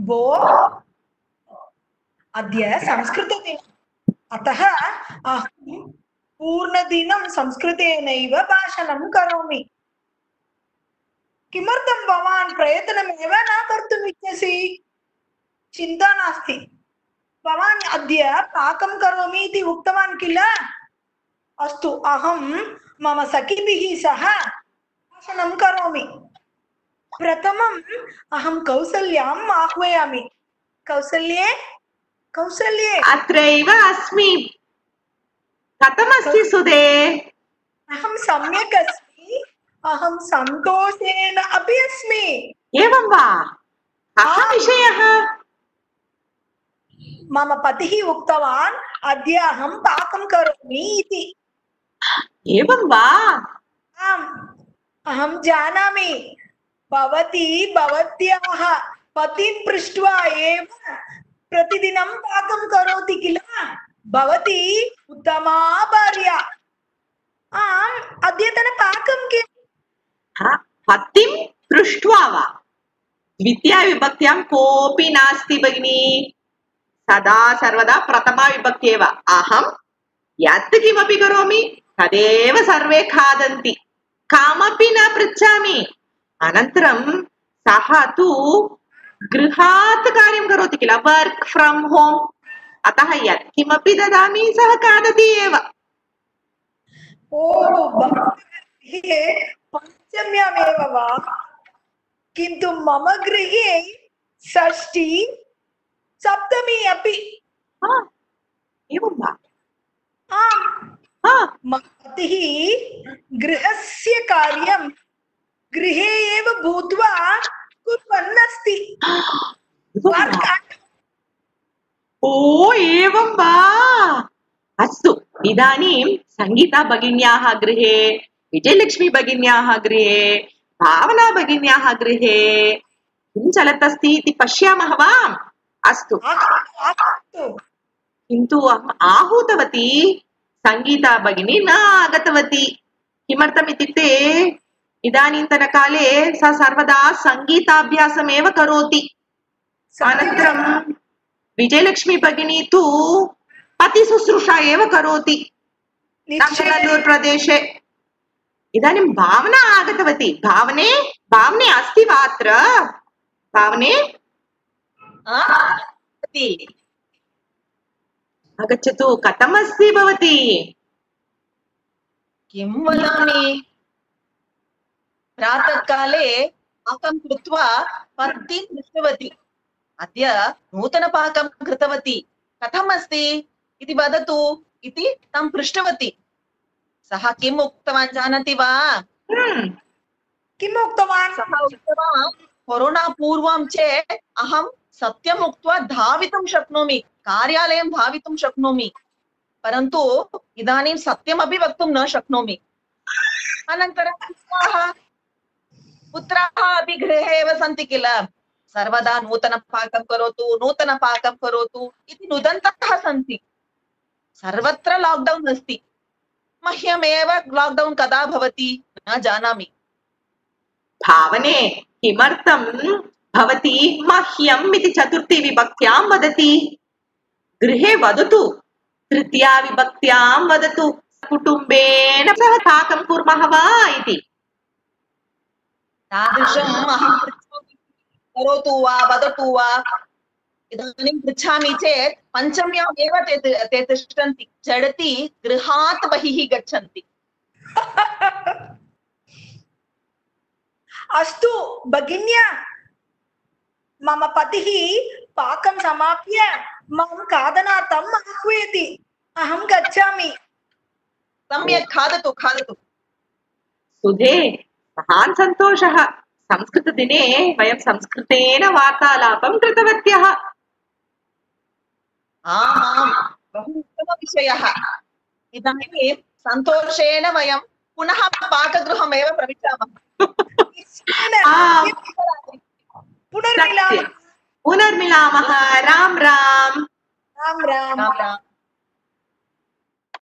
भो अद्य संस्कृतदिनम् अतः अहं पूर्णदिनं संस्कृतेनैव भाषणं करोमि। किमर्थं भवान् प्रयत्नमेव न कर्तुम् इच्छसि चिन्ता नास्ति। भवान् अद्य पाकं करोमि इति उक्तवान् किल? अस्तु, अहं मम सखिभिः सह भाषणं करोमि। प्रथमम् अहं कौसल्याम् आह्वयामि। कौसल्ये? कौसल्ये? अत्रैव अस्मि। कथमस्ति सुधे अहं सम्यक् अस्मि। अहं सन्तोषेण अपि अस्मि। एवं वा? कः विषयः? मम पतिः उक्तवान् अद्य अहं पाकं करोमि इति। एवं वा? आम्। अहं जानामि। भवती भवत्याः पतिं पृष्ट्वा एव प्रतिदिनं पाकं करोति किल भवती उत्तमा भार्या आम् अद्यतनपाकं किम् हा, पतिं पृष्ट्वा वा द्वितीयाविभक्त्यां कोऽपि नास्ति भगिनि सदा सर्वदा प्रथमा विभक्ति एव अहं यत् किमपि करोमि तदेव सर्वे खादन्ति कामपि न पृच्छामि अनन्तरं सः तु गृहात् कार्यं करोति किल? Work from home. अतः यत् किमपि ददामि सः खादति एव। पञ्चम्यामेव वा? किन्तु मम गृहे षष्ठी सप्तमी अपि। हा, एवं वा? आम्। मम पतिः गृहस्य कार्यं गृहे एव भूत्वा कुर्वन् अस्ति एवं वा? Work and- ओ एवं वा अस्तु इदानीं सङ्गीता भगिन्याः गृहे विजयलक्ष्मी भगिन्याः गृहे भावना भगिन्याः गृहे किं चलत् अस्ति इति पश्यामः वा अस्तु। किन्तु अहम् आहूतवती सङ्गीता भगिनी न आगतवती किमर्थम् इत्युक्ते इदानीन्तनकाले सा सर्वदा सङ्गीताभ्यासमेव करोति अनन्तरं विजयलक्ष्मी भगिनी तु पतिशुश्रूषा एव करोति निश्चयेन तमिळनाडुर् प्रदेशे इदानीं भावना आगतवती भावने भावने अस्ति वा अत्र भावने आगच्छतु कथमस्ति भवती किं वदामि प्रातःकाले पाकं कृत्वा पत्नीं दृष्टवती। अद्य नूतनपाकं कृतवती। कथम् अस्ति इति वदतु। इति तं पृष्टवती। सः किम् उक्तवान् जानाति वा? हम्म, किम् उक्तवान्? सः उक्तवान् कोरोना पूर्वं चेत् अहं सत्यम् उक्त्वा धावितुं शक्नोमि कार्यालयं धावितुं शक्नोमि। परन्तु इदानीं सत्यमपि वक्तुं न शक्नोमि। अनन्तरं पुत्राः अपि गृहे एव सन्ति किल? सर्वदा नूतनपाकं करोतु नूतनपाकं करोतु इति नुदन्तः सन्ति। सर्वत्र लाक्डौन् अस्ति। मह्यमेव लाक्डौन् कदा भवति न जानामि। भावने किमर्थं भवती मह्यम् इति चतुर्थी विभक्त्यां वदति? गृहे वदतु, तृतीया विभक्त्यां वदतु, कुटुम्बेन सह पाकं कुर्मः वा इति। तादृशम् अहं करोतु वा वदतु वा। इदानीं पृच्छामि चेत् पञ्चम्याम् एव ते ते तिष्ठन्ति। झटिति गृहात् बहिः गच्छन्ति। अस्तु भगिन्या। मम पतिः पाकं समाप्य माँ खादनार्थम् आह्वयति। अहं गच्छामि। सम्यक् खादतु खादतु। सुधे महान् सन्तोषः। संस्कृतदिने वयं संस्कृतेन वार्तालापं कृतवत्यः। आम् आम् बहु उत्तमविषयः। इदानीं सन्तोषेण वयं पुनः पाकगृहमेव प्रविशामः। पुनर्मिलामः। पुनर्मिलामः। राम राम। राम राम। राम राम।